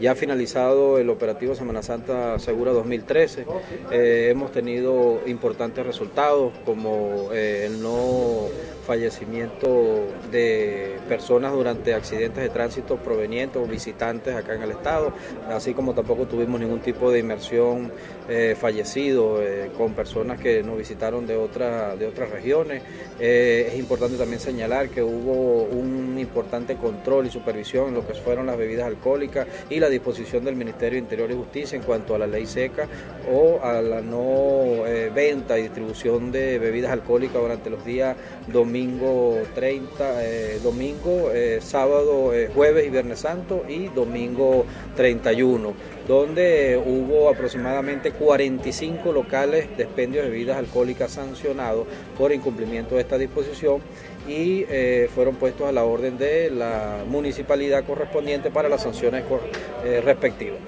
Ya finalizado el operativo Semana Santa Segura 2013, eh, hemos tenido importantes resultados como eh, el no fallecimiento de personas durante accidentes de tránsito provenientes o visitantes acá en el estado, así como tampoco tuvimos ningún tipo de inmersión eh, fallecido con personas que nos visitaron de, otra, de otras regiones. es importante también señalar que hubo un importante control y supervisión en lo que fueron las bebidas alcohólicas la disposición del Ministerio de Interior y Justicia en cuanto a la ley seca o a la no eh, venta y distribución de bebidas alcohólicas durante los días domingo 30, eh, domingo, eh, sábado, jueves y viernes santo y domingo 31, donde hubo aproximadamente 45 locales de expendio de bebidas alcohólicas sancionados por incumplimiento de esta disposición y fueron puestos a la orden de la municipalidad correspondiente para las sanciones respectivas.